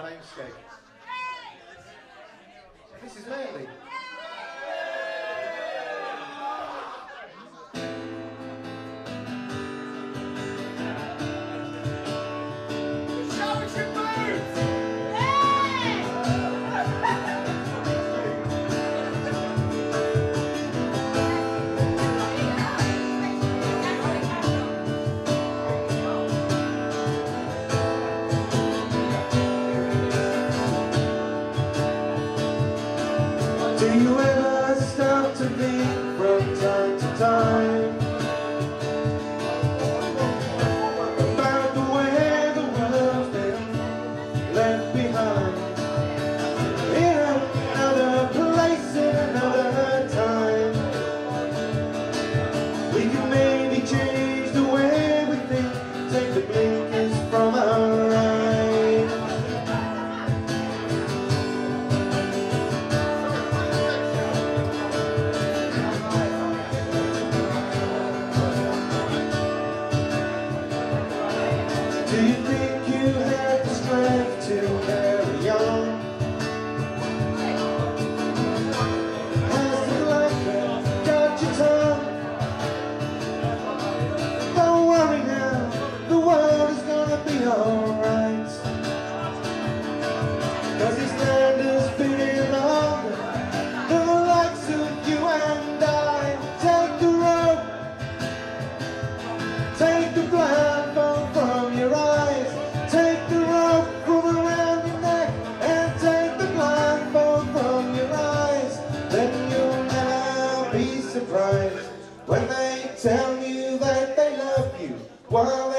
My name's Skeg. This is Manly. Do you think you while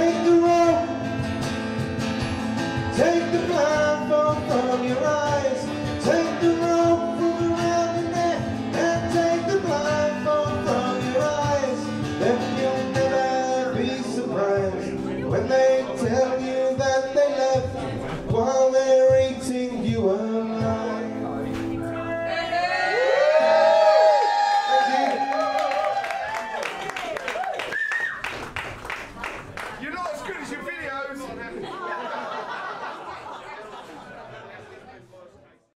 Take the rope, take the blindfold from your eyes, take the rope from around your neck, and take the blindfold from your eyes. Then you'll never be surprised when they tell you that they left while they